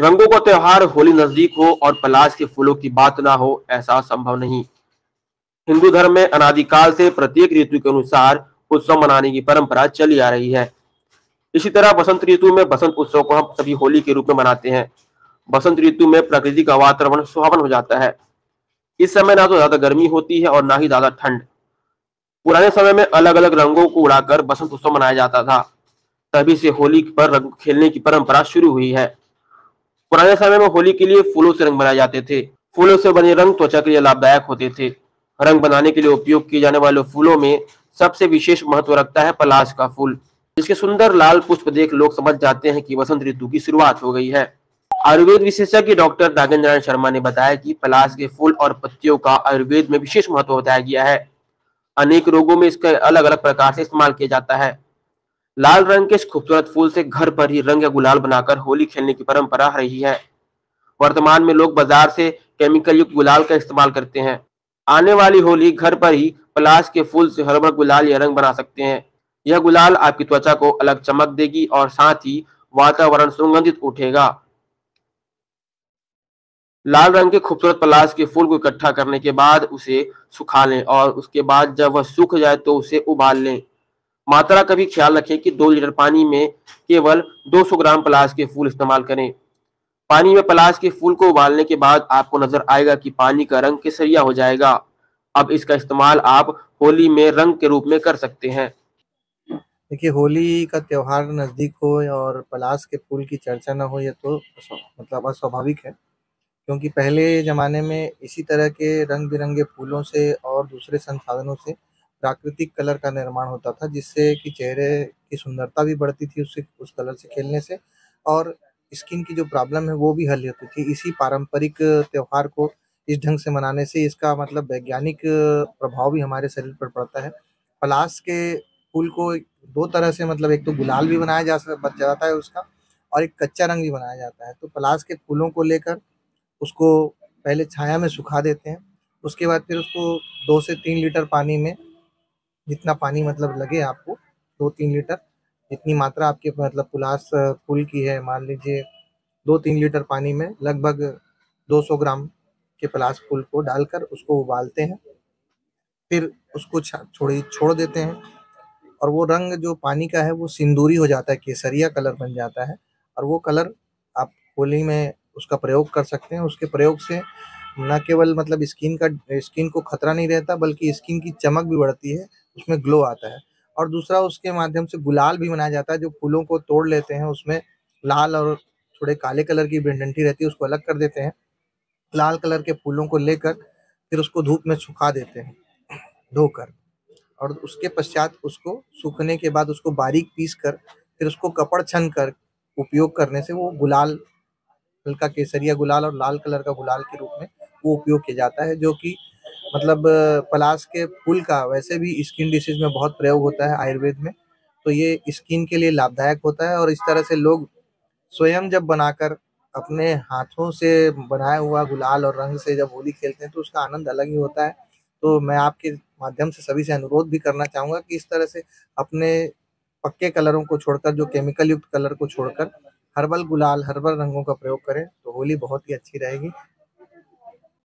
रंगों का त्योहार होली नज़दीक हो और पलाश के फूलों की बात ना हो, ऐसा संभव नहीं। हिंदू धर्म में अनादिकाल से प्रत्येक ऋतु के अनुसार उत्सव मनाने की परंपरा चली आ रही है। इसी तरह बसंत ऋतु में बसंत उत्सव को हम सभी होली के रूप में मनाते हैं। बसंत ऋतु में प्रकृति का वातावरण सुहावन हो जाता है। इस समय ना तो ज़्यादा गर्मी होती है और ना ही ज़्यादा ठंड। पुराने समय में अलग अलग रंगों को उड़ाकर बसंत उत्सव मनाया जाता था। तभी से होली पर रंग खेलने की परंपरा शुरू हुई है। पुराने समय में होली के लिए फूलों से रंग बनाए जाते थे। फूलों से बने रंग त्वचा के लिए लाभदायक होते थे। रंग बनाने के लिए उपयोग किए जाने वाले फूलों में सबसे विशेष महत्व रखता है पलाश का फूल। जिसके सुंदर लाल पुष्प देख लोग समझ जाते हैं कि वसंत ऋतु की शुरुआत हो गई है। आयुर्वेद विशेषज्ञ डॉक्टर नागेंद्र नारायण शर्मा ने बताया कि पलाश के फूल और पत्तियों का आयुर्वेद में विशेष महत्व बताया गया है। अनेक रोगों में इसका अलग अलग प्रकार से इस्तेमाल किया जाता है। लाल रंग के इस खूबसूरत फूल से घर पर ही रंग या गुलाल बनाकर होली खेलने की परंपरा रही है। वर्तमान में लोग बाज़ार से केमिकल युक्त गुलाल का इस्तेमाल करते हैं। आने वाली होली घर पर ही पलाश के फूल से हर गुलाल या रंग बना सकते हैं। यह गुलाल आपकी त्वचा को अलग चमक देगी और साथ ही वातावरण सुगंधित उठेगा। लाल रंग के खूबसूरत पलाश के फूल को इकट्ठा करने के बाद उसे सुखा लें और उसके बाद जब वह सूख जाए तो उसे उबाल लें। मात्रा का भी ख्याल रखें कि दो लीटर पानी में केवल 200 ग्राम पलाश के फूल इस्तेमाल करें। पानी में पलाश के फूल को उबालने के बाद आपको नज़र आएगा कि पानी का रंग केसरिया हो जाएगा। अब इसका इस्तेमाल आप होली में रंग के रूप में कर सकते हैं। देखिए, होली का त्योहार नज़दीक हो और पलाश के फूल की चर्चा ना हो यह तो मतलब अस्वाभाविक है। क्योंकि पहले ज़माने में इसी तरह के रंग बिरंगे फूलों से और दूसरे संसाधनों से प्राकृतिक कलर का निर्माण होता था, जिससे कि चेहरे की सुंदरता भी बढ़ती थी उससे उस कलर से खेलने से और स्किन की जो प्रॉब्लम है वो भी हल होती थी। इसी पारंपरिक त्यौहार को इस ढंग से मनाने से इसका मतलब वैज्ञानिक प्रभाव भी हमारे शरीर पर पड़ता है। पलाश के फूल को दो तरह से मतलब एक तो गुलाल भी बनाया जा बच जाता है उसका और एक कच्चा रंग भी बनाया जाता है। तो पलाश के फूलों को लेकर उसको पहले छाया में सुखा देते हैं, उसके बाद फिर उसको दो से तीन लीटर पानी में जितना पानी मतलब लगे आपको दो तीन लीटर, जितनी मात्रा आपके मतलब पुलास फूल की है, मान लीजिए दो तीन लीटर पानी में लगभग 200 ग्राम के पलास फूल को डालकर उसको उबालते हैं। फिर उसको छोड़ी, छोड़ देते हैं और वो रंग जो पानी का है वो सिंदूरी हो जाता है, केसरिया कलर बन जाता है और वो कलर आप होली में उसका प्रयोग कर सकते हैं। उसके प्रयोग से न केवल मतलब स्किन का, स्किन को खतरा नहीं रहता, बल्कि स्किन की चमक भी बढ़ती है, उसमें ग्लो आता है। और दूसरा, उसके माध्यम से गुलाल भी बनाया जाता है, जो फूलों को तोड़ लेते हैं, उसमें लाल और थोड़े काले कलर की बेंडंटी रहती है, उसको अलग कर देते हैं। लाल कलर के फूलों को लेकर फिर उसको धूप में सुखा देते हैं, धोकर। और उसके पश्चात उसको सूखने के बाद उसको बारीक पीस कर, फिर उसको कपड़ छन कर उपयोग करने से वो गुलाल, हल्का केसरिया गुलाल और लाल कलर का गुलाल के रूप में वो उपयोग किया जाता है, जो कि मतलब पलाश के फूल का वैसे भी स्किन डिसीज में बहुत प्रयोग होता है आयुर्वेद में। तो ये स्किन के लिए लाभदायक होता है और इस तरह से लोग स्वयं जब बनाकर अपने हाथों से बनाया हुआ गुलाल और रंग से जब होली खेलते हैं तो उसका आनंद अलग ही होता है। तो मैं आपके माध्यम से सभी से अनुरोध भी करना चाहूँगा कि इस तरह से अपने पक्के कलरों को छोड़कर, जो केमिकल युक्त कलर को छोड़कर, हर्बल गुलाल, हर्बल रंगों का प्रयोग करें तो होली बहुत ही अच्छी रहेगी।